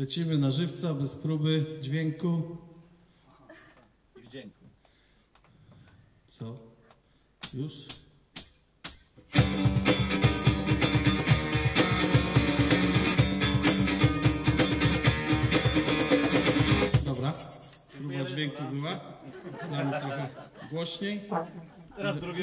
Lecimy na żywca, bez próby dźwięku. I wdzięku. Co? Już? Dobra. Próba dźwięku była. Damy trochę głośniej. Teraz drugi